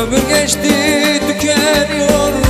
Ömür geçti tükeniyor.